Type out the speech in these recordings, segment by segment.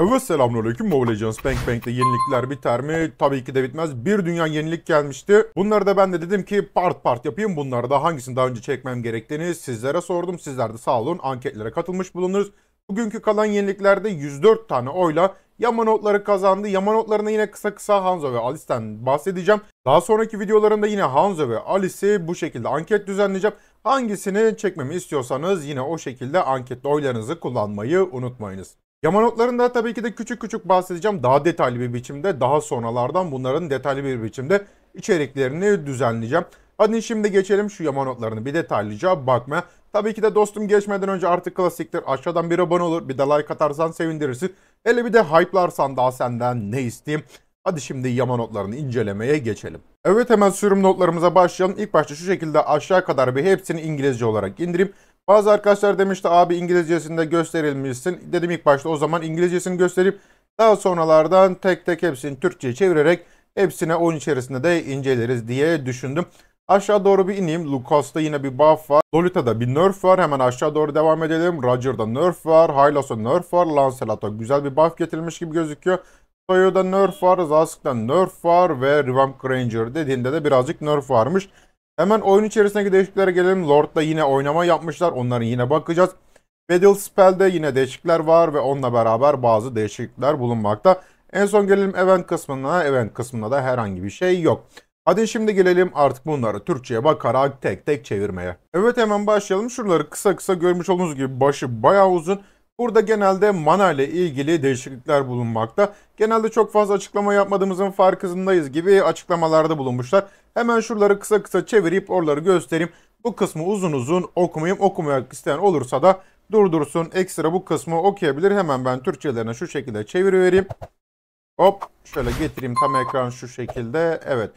Evet selamünaleyküm Mobile Legends Bank Bank'te yenilikler biter mi? Tabii ki de bitmez. Bir dünya yenilik gelmişti. Bunları da ben de dedim ki part part yapayım. Bunları da hangisini daha önce çekmem gerektiğini sizlere sordum. Sizler de sağ olun anketlere katılmış bulunuruz. Bugünkü kalan yeniliklerde 104 tane oyla Yamanotları kazandı. Yamanotlarına yine kısa kısa Hanzo ve Alice'den bahsedeceğim. Daha sonraki videolarında yine Hanzo ve Alice'i bu şekilde anket düzenleyeceğim. Hangisini çekmemi istiyorsanız yine o şekilde ankette oylarınızı kullanmayı unutmayınız. Yamanotlarında tabii ki de küçük küçük bahsedeceğim. Daha detaylı bir biçimde, daha sonralardan bunların detaylı bir biçimde içeriklerini düzenleyeceğim. Hadi şimdi geçelim şu yamanotlarını bir detaylıca bakmaya. Tabii ki de dostum geçmeden önce artık klasiktir. Aşağıdan bir abone olur, bir de like atarsan sevindirirsin. Hele bir de hype'larsan daha senden ne isteyeyim. Hadi şimdi yama notlarını incelemeye geçelim. Evet hemen sürüm notlarımıza başlayalım. İlk başta şu şekilde aşağı kadar bir hepsini İngilizce olarak indireyim. Bazı arkadaşlar demişti abi İngilizcesinde gösterilmişsin. Dedim ilk başta o zaman İngilizcesini göstereyim. Daha sonralardan tek tek hepsini Türkçe'ye çevirerek hepsine oyun içerisinde de inceleriz diye düşündüm. Aşağı doğru bir ineyim. Lucas'ta yine bir buff var. Lolita'da bir nerf var. Hemen aşağı doğru devam edelim. Roger'da nerf var. Hylas'a nerf var. Lancelot'a güzel bir buff getirilmiş gibi gözüküyor. Toyo'da nerf var. Zask'ta nerf var. Ve Revamp Granger dediğinde de birazcık nerf varmış. Hemen oyun içerisindeki değişikliklere gelelim. Lord'da yine oynama yapmışlar. Onların yine bakacağız. Battle Spell'de yine değişiklikler var ve onunla beraber bazı değişiklikler bulunmakta. En son gelelim event kısmına. Event kısmında da herhangi bir şey yok. Hadi şimdi gelelim artık bunları Türkçe'ye bakarak tek tek çevirmeye. Evet hemen başlayalım. Şuraları kısa kısa görmüş olduğunuz gibi başı bayağı uzun. Burada genelde mana ile ilgili değişiklikler bulunmakta. Genelde çok fazla açıklama yapmadığımızın farkındayız gibi açıklamalarda bulunmuşlar. Hemen şuraları kısa kısa çevirip oraları göstereyim. Bu kısmı uzun uzun okumayayım. Okumayak isteyen olursa da durdursun. Ekstra bu kısmı okuyabilir. Hemen ben Türkçelerine şu şekilde çevirivereyim. Hop şöyle getireyim tam ekran şu şekilde. Evet.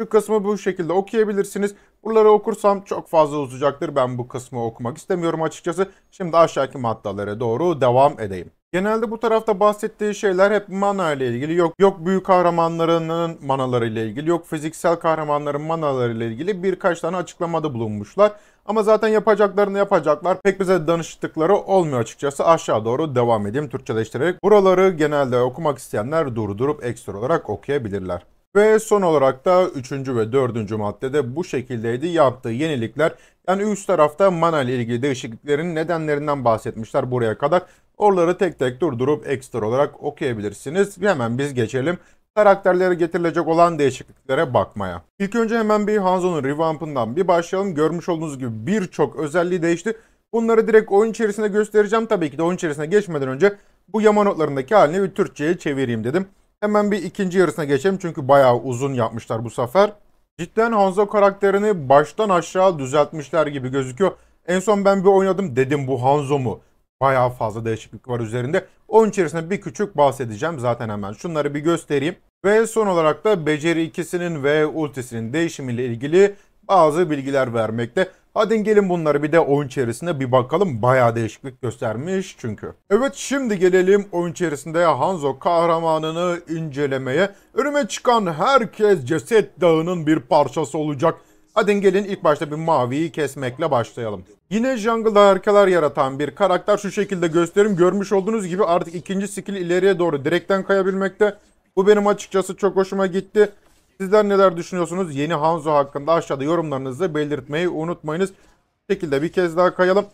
Şu kısmı bu şekilde okuyabilirsiniz. Buraları okursam çok fazla uzayacaktır. Ben bu kısmı okumak istemiyorum açıkçası. Şimdi aşağıdaki maddelere doğru devam edeyim. Genelde bu tarafta bahsettiği şeyler hep mana ile ilgili. Yok yok büyük kahramanlarının manaları ile ilgili. Yok fiziksel kahramanların manaları ile ilgili birkaç tane açıklamada bulunmuşlar. Ama zaten yapacaklarını yapacaklar. Pek bize danıştıkları olmuyor açıkçası. Aşağı doğru devam edeyim Türkçeleştirerek. Buraları genelde okumak isteyenler durdurup ekstra olarak okuyabilirler. Ve son olarak da 3. ve 4. maddede bu şekildeydi yaptığı yenilikler. Yani üst tarafta mana ile ilgili değişikliklerin nedenlerinden bahsetmişler buraya kadar. Oraları tek tek durdurup ekstra olarak okuyabilirsiniz. Hemen biz geçelim karakterlere getirilecek olan değişikliklere bakmaya. İlk önce hemen bir Hanzo'nun revamp'ından bir başlayalım. Görmüş olduğunuz gibi birçok özelliği değişti. Bunları direkt oyun içerisinde göstereceğim. Tabii ki de oyun içerisine geçmeden önce bu yama notlarındaki halini bir Türkçe'ye çevireyim dedim. Hemen bir ikinci yarısına geçelim çünkü bayağı uzun yapmışlar bu sefer. Cidden Hanzo karakterini baştan aşağı düzeltmişler gibi gözüküyor. En son ben bir oynadım dedim bu Hanzo mu? Bayağı fazla değişiklik var üzerinde. Oyun içerisinde bir küçük bahsedeceğim zaten hemen. Şunları bir göstereyim. Ve son olarak da beceri ikisinin ve ultisinin değişimiyle ilgili bazı bilgiler vermekte. Hadi gelin bunları bir de oyun içerisinde bir bakalım. Bayağı değişiklik göstermiş çünkü. Evet şimdi gelelim oyun içerisinde Hanzo kahramanını incelemeye. Önüme çıkan herkes ceset dağının bir parçası olacak. Hadi gelin ilk başta bir maviyi kesmekle başlayalım. Yine jungle'da harikalar yaratan bir karakter şu şekilde gösterim. Görmüş olduğunuz gibi artık ikinci skill ileriye doğru direkten kayabilmekte. Bu benim açıkçası çok hoşuma gitti. Sizler neler düşünüyorsunuz? Yeni Hanzo hakkında aşağıda yorumlarınızı belirtmeyi unutmayınız. Bu şekilde bir kez daha kayalım.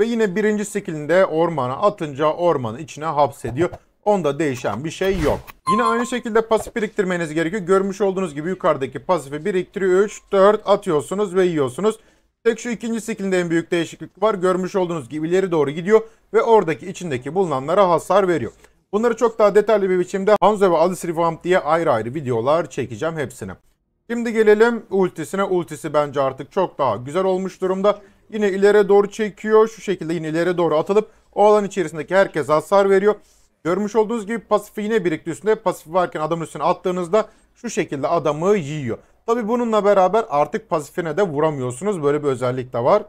Ve yine birinci skillinde ormana atınca ormanın içine hapsediyor. Onda değişen bir şey yok. Yine aynı şekilde pasif biriktirmeniz gerekiyor. Görmüş olduğunuz gibi yukarıdaki pasifi biriktiriyor. 3, 4 atıyorsunuz ve yiyorsunuz. Tek şu ikinci skillinde en büyük değişiklik var. Görmüş olduğunuz gibi ileri doğru gidiyor ve oradaki içindeki bulunanlara hasar veriyor. Bunları çok daha detaylı bir biçimde Hanzo ve Alice Revamp diye ayrı ayrı videolar çekeceğim hepsine. Şimdi gelelim ultisine. Ultisi bence artık çok daha güzel olmuş durumda. Yine ileri doğru çekiyor. Şu şekilde yine ileri doğru atılıp o alan içerisindeki herkes hasar veriyor. Görmüş olduğunuz gibi pasifi yine birikti üstünde. Pasifi varken adamın üstüne attığınızda şu şekilde adamı yiyor. Tabi bununla beraber artık pasifine de vuramıyorsunuz. Böyle bir özellik de var.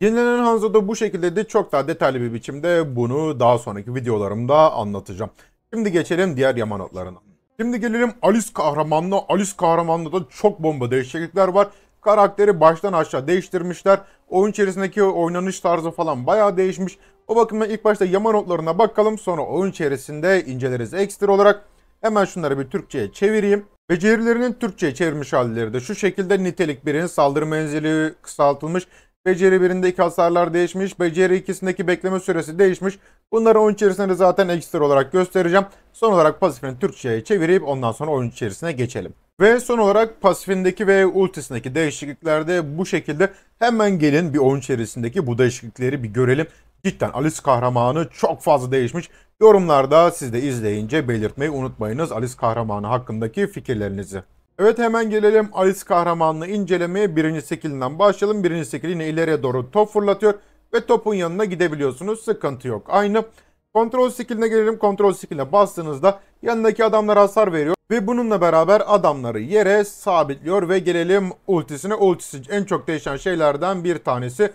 Yenilenen Hanzo'da bu şekilde de çok daha detaylı bir biçimde bunu daha sonraki videolarımda anlatacağım. Şimdi geçelim diğer yamanotlarına. Şimdi gelelim Alice kahramanına. Alice kahramanında da çok bomba değişiklikler var. Karakteri baştan aşağı değiştirmişler. Oyun içerisindeki oynanış tarzı falan bayağı değişmiş. O bakımdan ilk başta yama notlarına bakalım sonra oyun içerisinde inceleriz ekstra olarak. Hemen şunları bir Türkçe'ye çevireyim. Becerilerinin Türkçe'ye çevirmiş halleri de şu şekilde nitelik 1'in saldırı menzili kısaltılmış. Beceri 1'indeki hasarlar değişmiş. Beceri 2'sindeki bekleme süresi değişmiş. Bunları oyun içerisinde zaten ekstra olarak göstereceğim. Son olarak pasifini Türkçe'ye çevirip ondan sonra oyun içerisine geçelim. Ve son olarak pasifindeki ve ultisindeki değişikliklerde bu şekilde hemen gelin bir oyun içerisindeki bu değişiklikleri bir görelim. Cidden Alice kahramanı çok fazla değişmiş. Yorumlarda siz de izleyince belirtmeyi unutmayınız Alice kahramanı hakkındaki fikirlerinizi. Evet hemen gelelim Alice kahramanını incelemeye. Birinci skillinden başlayalım. Birinci skill yine ileriye doğru top fırlatıyor. Ve topun yanına gidebiliyorsunuz. Sıkıntı yok. Aynı. Kontrol skilline gelelim. Kontrol skilline bastığınızda yanındaki adamlara hasar veriyor. Ve bununla beraber adamları yere sabitliyor. Ve gelelim ultisine. Ultisi en çok değişen şeylerden bir tanesi.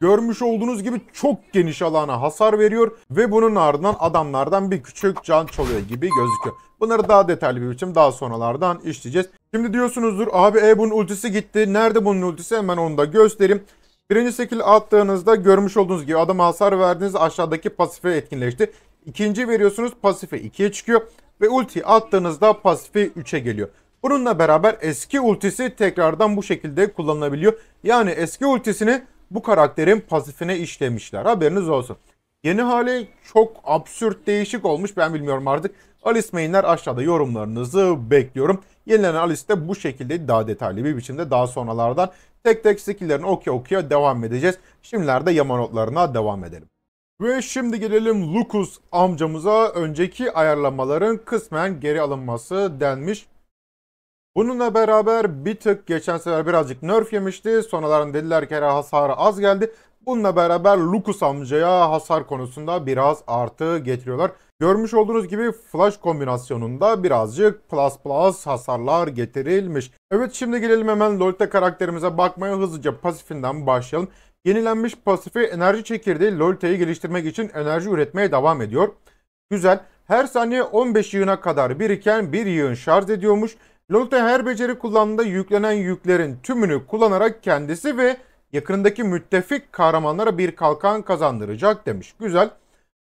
Görmüş olduğunuz gibi çok geniş alana hasar veriyor ve bunun ardından adamlardan bir küçük can çalıyor gibi gözüküyor. Bunları daha detaylı bir biçim daha sonralardan işleyeceğiz. Şimdi diyorsunuzdur abi e bunun ultisi gitti. Nerede bunun ultisi hemen onu da göstereyim. Birinci skill attığınızda görmüş olduğunuz gibi adama hasar verdiğiniz aşağıdaki pasife etkinleşti. İkinci veriyorsunuz pasife 2'ye çıkıyor ve ulti attığınızda pasife 3'e geliyor. Bununla beraber eski ultisi tekrardan bu şekilde kullanılabiliyor. Yani eski ultisini bu karakterin pasifine işlemişler. Haberiniz olsun. Yeni hali çok absürt değişik olmuş ben bilmiyorum artık. Alice mainler aşağıda yorumlarınızı bekliyorum. Yenilenen Alice de bu şekilde daha detaylı bir biçimde daha sonralardan tek tek skilllerini okuya okuya devam edeceğiz. Şimdilerde yama notlarına devam edelim. Ve şimdi gelelim Lucas amcamıza önceki ayarlamaların kısmen geri alınması denmiş. Bununla beraber bir tık geçen sefer birazcık nerf yemişti. Sonradan dediler ki hasarı az geldi. Bununla beraber Lucas amcaya hasar konusunda biraz artı getiriyorlar. Görmüş olduğunuz gibi flash kombinasyonunda birazcık plus plus hasarlar getirilmiş. Evet şimdi gelelim hemen Lolita karakterimize bakmaya hızlıca pasifinden başlayalım. Yenilenmiş pasifi enerji çekirdeği Lolita'yı geliştirmek için enerji üretmeye devam ediyor. Güzel. Her saniye 15 yığına kadar biriken bir yığın şarj ediyormuş. Lolita her beceri kullandığında yüklenen yüklerin tümünü kullanarak kendisi ve yakındaki müttefik kahramanlara bir kalkan kazandıracak demiş. Güzel.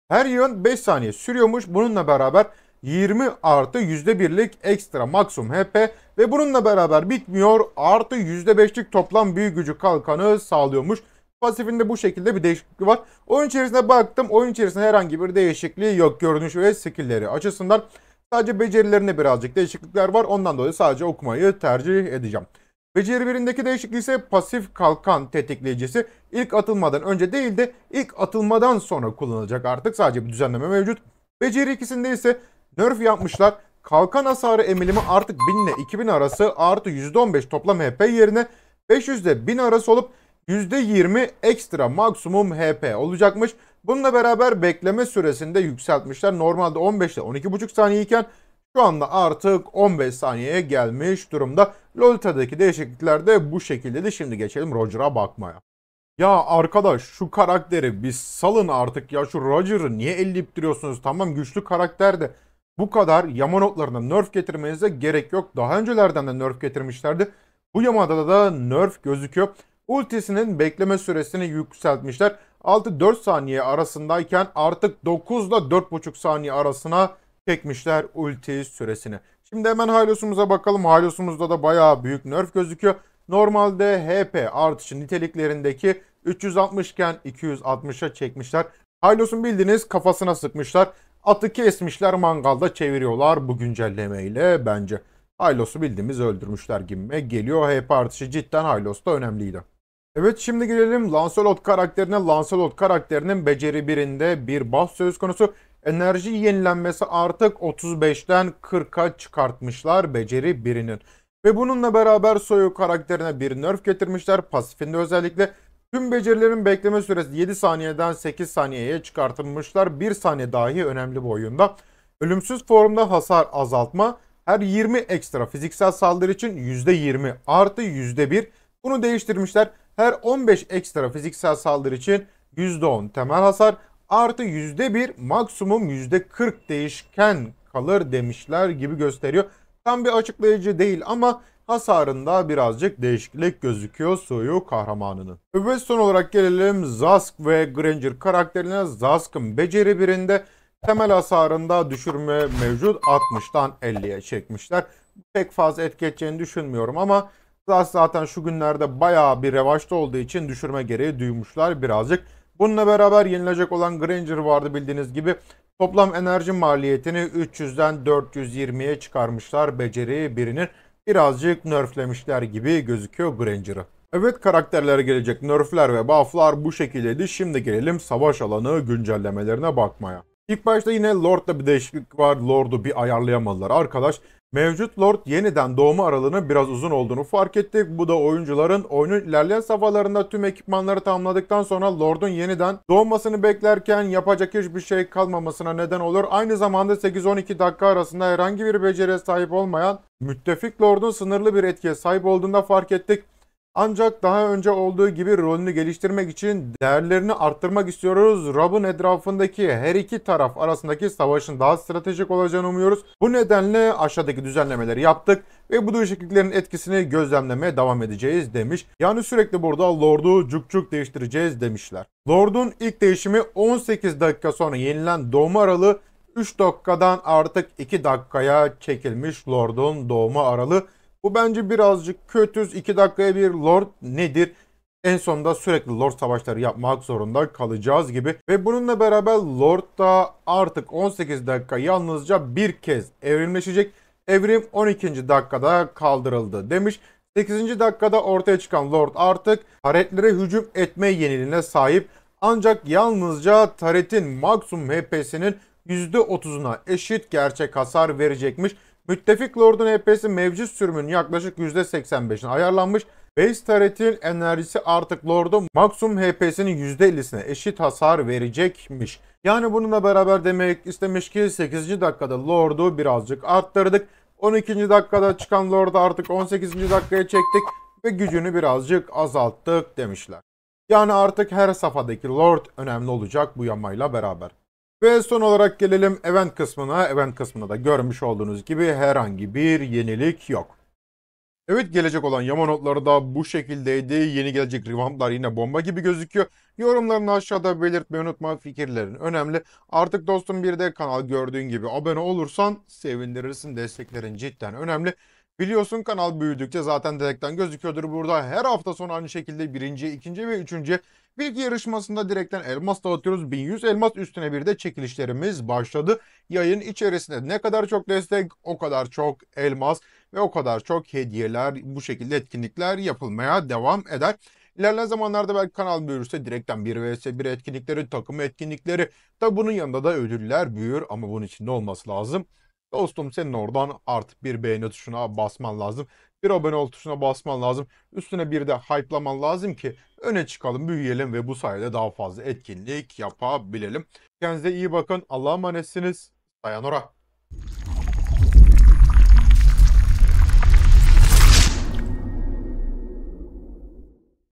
Her yığın 5 saniye sürüyormuş. Bununla beraber 20 artı %1'lik ekstra maksimum HP ve bununla beraber bitmiyor. Artı %5'lik toplam büyü gücü kalkanı sağlıyormuş. Pasifinde bu şekilde bir değişiklik var. Oyun içerisinde baktım. Oyun içerisinde herhangi bir değişikliği yok. Görünüş ve skillleri açısından. Sadece becerilerinde birazcık değişiklikler var. Ondan dolayı sadece okumayı tercih edeceğim. Beceri birindeki değişiklik ise pasif kalkan tetikleyicisi ilk atılmadan önce değil de ilk atılmadan sonra kullanılacak artık. Sadece bir düzenleme mevcut. Beceri ikisinde ise nerf yapmışlar. Kalkan hasarı emilimi artık 1000 ile 2000 arası artı %15 toplam HP yerine 500 ile 1000 arası olup %20 ekstra maksimum HP olacakmış. Bununla beraber bekleme süresinde yükseltmişler. Normalde 15 ile 12,5 saniye iken şu anda artık 15 saniyeye gelmiş durumda. Lolita'daki değişiklikler de bu şekilde de şimdi geçelim Roger'a bakmaya. Ya arkadaş şu karakteri bir salın artık ya şu Roger'ı niye elleyip duruyorsunuz? Tamam güçlü karakter de bu kadar yama notlarına nerf getirmenize gerek yok. Daha öncelerden de nerf getirmişlerdi. Bu yamada da nerf gözüküyor. Ultisinin bekleme süresini yükseltmişler. 6-4 saniye arasındayken artık 9 ile 4,5 saniye arasına çekmişler ulti süresini. Şimdi hemen Hylos'umuza bakalım. Hylos'umuzda da bayağı büyük nerf gözüküyor. Normalde HP artışı niteliklerindeki 360 iken 260'a çekmişler. Hylos'un bildiğiniz kafasına sıkmışlar. Atı kesmişler mangalda çeviriyorlar bu güncellemeyle bence. Hylos'u bildiğimiz öldürmüşler gibime geliyor. HP artışı cidden Hylos'ta önemliydi. Evet şimdi gelelim Lancelot karakterine. Lancelot karakterinin beceri birinde bir buff söz konusu. Enerji yenilenmesi artık 35'ten 40'a çıkartmışlar beceri birinin. Ve bununla beraber Soyu karakterine bir nerf getirmişler. Pasifinde özellikle tüm becerilerin bekleme süresi 7 saniyeden 8 saniyeye çıkartılmışlar. 1 saniye dahi önemli bu oyunda. Ölümsüz formda hasar azaltma. Her 20 ekstra fiziksel saldırı için %20 artı %1. Bunu değiştirmişler. Her 15 ekstra fiziksel saldırı için %10 temel hasar artı %1 maksimum %40 değişken kalır demişler gibi gösteriyor. Tam bir açıklayıcı değil ama hasarında birazcık değişiklik gözüküyor Suyu kahramanının. Ve son olarak gelelim Zask ve Granger karakterine. Zask'ın beceri birinde temel hasarında düşürme mevcut 60'tan 50'ye çekmişler. Pek fazla etki edeceğini düşünmüyorum ama Zask zaten şu günlerde bayağı bir revaçta olduğu için düşürme gereği duymuşlar birazcık. Bununla beraber yenilecek olan Granger vardı bildiğiniz gibi. Toplam enerji maliyetini 300'den 420'ye çıkarmışlar beceri birinin. Birazcık nerflemişler gibi gözüküyor Granger'ı. Evet karakterlere gelecek nerfler ve bufflar bu şekildeydi. Şimdi gelelim savaş alanı güncellemelerine bakmaya. İlk başta yine Lord'da bir değişiklik var. Lord'u bir ayarlayamadılar arkadaş. Mevcut Lord yeniden doğma aralığının biraz uzun olduğunu fark ettik. Bu da oyuncuların oyunun ilerleyen safhalarında tüm ekipmanları tamamladıktan sonra Lord'un yeniden doğmasını beklerken yapacak hiçbir şey kalmamasına neden olur. Aynı zamanda 8-12 dakika arasında herhangi bir beceriye sahip olmayan müttefik Lord'un sınırlı bir etkiye sahip olduğunda fark ettik. Ancak daha önce olduğu gibi rolünü geliştirmek için değerlerini arttırmak istiyoruz. Rob'un etrafındaki her iki taraf arasındaki savaşın daha stratejik olacağını umuyoruz. Bu nedenle aşağıdaki düzenlemeleri yaptık ve bu değişikliklerin etkisini gözlemlemeye devam edeceğiz demiş. Yani sürekli burada Lord'u cuk cuk değiştireceğiz demişler. Lord'un ilk değişimi 18 dakika sonra yenilen doğma aralığı 3 dakikadan artık 2 dakikaya çekilmiş Lord'un doğma aralığı. Bu bence birazcık kötü. 2 dakikaya bir Lord nedir? En sonunda sürekli Lord savaşları yapmak zorunda kalacağız gibi. Ve bununla beraber Lord da artık 18 dakika yalnızca bir kez evrimleşecek. Evrim 12. dakikada kaldırıldı demiş. 8. dakikada ortaya çıkan Lord artık taretlere hücum etme yeniliğine sahip. Ancak yalnızca taretin maksimum HP'sinin %30'una eşit gerçek hasar verecekmiş. Müttefik Lord'un HP'si mevcut sürümün yaklaşık %85'ine ayarlanmış. Base turret'in enerjisi artık Lord'un maksimum HP'sinin %50'sine eşit hasar verecekmiş. Yani bununla beraber demek istemiş ki 8. dakikada Lord'u birazcık arttırdık. 12. dakikada çıkan Lord'u artık 18. dakikaya çektik ve gücünü birazcık azalttık demişler. Yani artık her safhadaki Lord önemli olacak bu yamayla beraber. Ve son olarak gelelim event kısmına. Event kısmında da görmüş olduğunuz gibi herhangi bir yenilik yok. Evet gelecek olan yama notları da bu şekildeydi. Yeni gelecek revamplar yine bomba gibi gözüküyor. Yorumlarını aşağıda belirtmeyi unutma fikirlerin önemli. Artık dostum bir de kanal gördüğün gibi abone olursan sevindirirsin. Desteklerin cidden önemli. Biliyorsun kanal büyüdükçe zaten direkten gözüküyordur burada. Her hafta sonu aynı şekilde birinci, ikinci ve üçüncü bilgi yarışmasında direkten elmas dağıtıyoruz. 1100 elmas üstüne bir de çekilişlerimiz başladı. Yayın içerisinde ne kadar çok destek o kadar çok elmas ve o kadar çok hediyeler bu şekilde etkinlikler yapılmaya devam eder. İlerleyen zamanlarda belki kanal büyürse direkten 1 vs 1 etkinlikleri, takım etkinlikleri. Tabi bunun yanında da ödüller büyür ama bunun için ne olması lazım? Dostum senin oradan artık bir beğeni tuşuna basman lazım. Bir abone ol tuşuna basman lazım. Üstüne bir de hype'laman lazım ki öne çıkalım, büyüyelim ve bu sayede daha fazla etkinlik yapabilelim. Kendinize iyi bakın. Allah'a emanetsiniz. Dayanora.